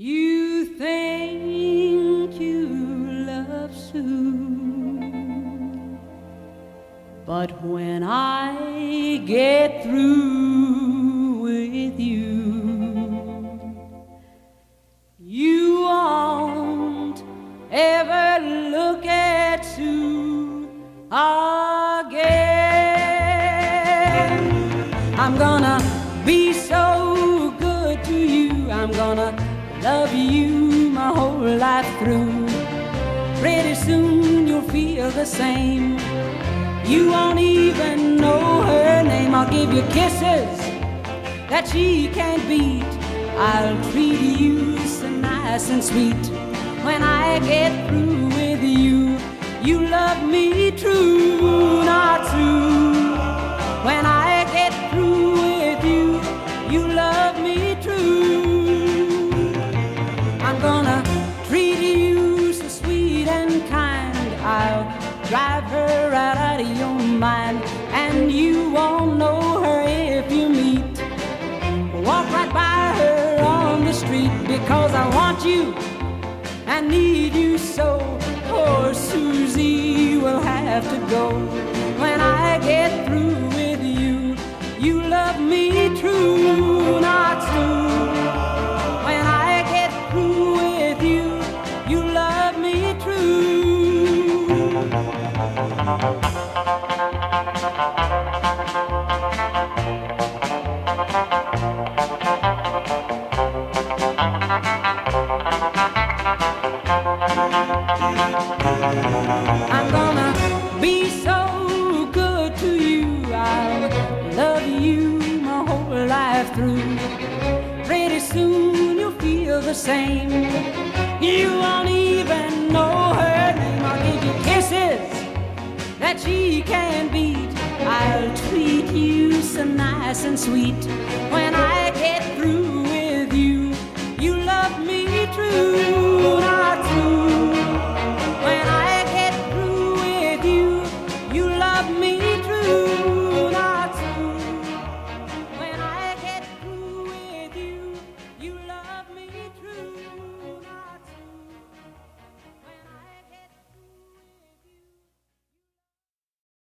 You think you love Sue, but when I get through with you, you won't ever look at Sue again. I'm gonna be so good to you. I'm gonna love you my whole life through. Pretty soon you'll feel the same. You won't even know her name. I'll give you kisses that she can't beat. I'll treat you so nice and sweet. When I get through with you, you love me true, I'll drive her right out of your mind, and you won't know her if you meet. Walk right by her on the street because I want you. I need you so. Poor Susie will have to go the same. You won't even know she can't beat. I'll treat you so nice and sweet. When I